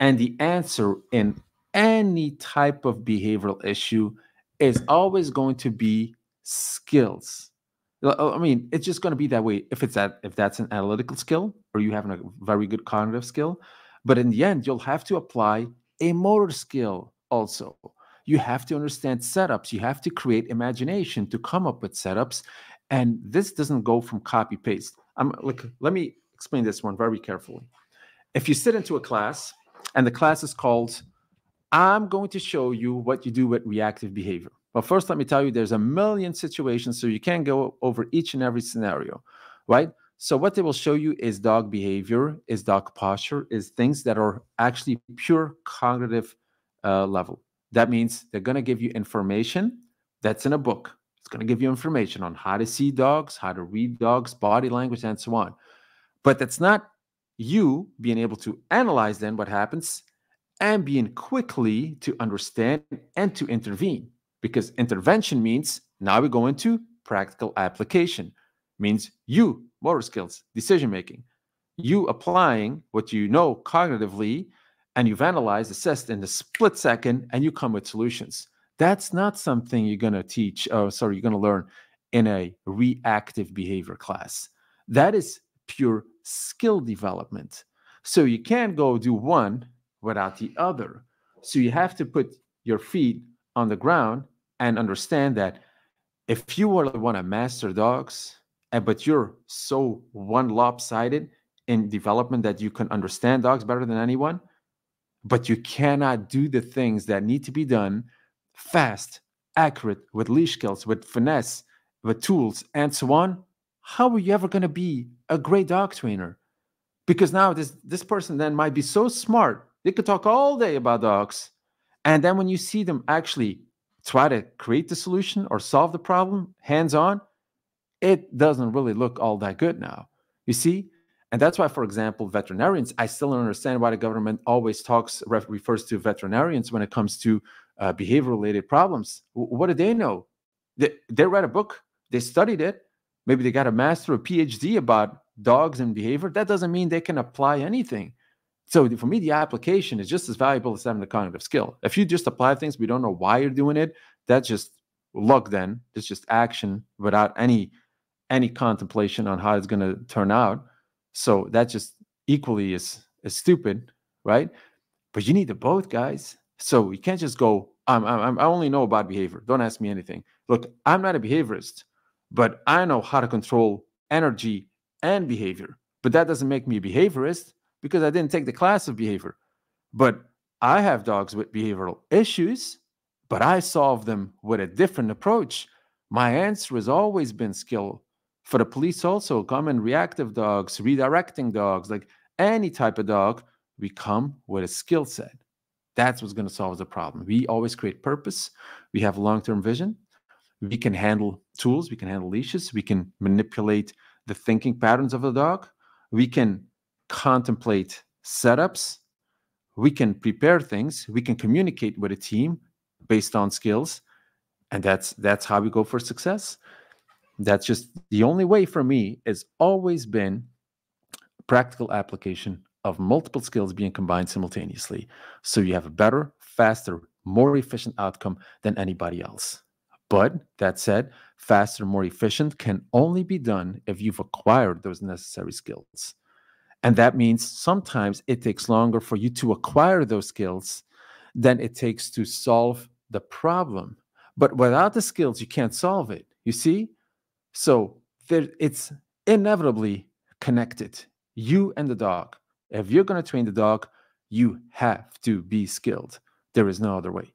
And the answer in any type of behavioral issue is always going to be skills. I mean, it's just going to be that way if it's that if that's an analytical skill or you have a very good cognitive skill. But in the end, you'll have to apply a motor skill also. You have to understand setups. You have to create imagination to come up with setups. And this doesn't go from copy paste. I'm like, let me explain this one very carefully. If you sit into a class and the class is called, I'm going to show you what you do with reactive behavior. Well, first, let me tell you there's a million situations, so you can't go over each and every scenario, right? So, what they will show you is dog behavior, is dog posture, is things that are actually pure cognitive uh, level. That means they're going to give you information that's in a book. It's going to give you information on how to see dogs, how to read dogs, body language, and so on. But that's not you being able to analyze then what happens and being quickly to understand and to intervene. Because intervention means now we go into practical application, means you, motor skills, decision making, you applying what you know cognitively and you've analyzed, assessed in a split second, and you come with solutions. That's not something you're going to teach, oh, sorry, you're going to learn in a reactive behavior class. That is pure skill development. So you can't go do one without the other. So you have to put your feet on the ground and understand that if you want to master dogs, eh, but you're so one lopsided in development that you can understand dogs better than anyone, but you cannot do the things that need to be done fast, accurate, with leash skills, with finesse, with tools, and so on, how are you ever going to be a great dog trainer? Because now this this person then might be so smart, they could talk all day about dogs. And then when you see them actually try to create the solution or solve the problem hands on, it doesn't really look all that good now. You see? And that's why, for example, veterinarians, I still don't understand why the government always talks, refers to veterinarians when it comes to uh, behavior related problems. What do they know? They, they read a book, they studied it, maybe they got a master or PhD about dogs and behavior. That doesn't mean they can apply anything. So for me, the application is just as valuable as having the cognitive skill. If you just apply things, we don't know why you're doing it. That's just luck. Then it's just action without any any contemplation on how it's going to turn out. So that just equally is is stupid, right? But you need the both, guys. So you can't just go. I'm, I'm I only know about behavior. Don't ask me anything. Look, I'm not a behaviorist, but I know how to control energy and behavior. But that doesn't make me a behaviorist because I didn't take the class of behavior. But I have dogs with behavioral issues, but I solve them with a different approach. My answer has always been skill. For the police, also, common reactive dogs, redirecting dogs, like any type of dog, we come with a skill set. That's what's going to solve the problem. We always create purpose. We have long term vision. We can handle tools. We can handle leashes. We can manipulate the thinking patterns of the dog. We can contemplate setups, we can prepare things, we can communicate with a team based on skills, and that's that's how we go for success. That's just the only way for me has always been practical application of multiple skills being combined simultaneously. So you have a better, faster, more efficient outcome than anybody else. But that said, faster, and more efficient can only be done if you've acquired those necessary skills. And that means sometimes it takes longer for you to acquire those skills than it takes to solve the problem. But without the skills, you can't solve it. You see? So there, it's inevitably connected. You and the dog. If you're going to train the dog, you have to be skilled. There is no other way.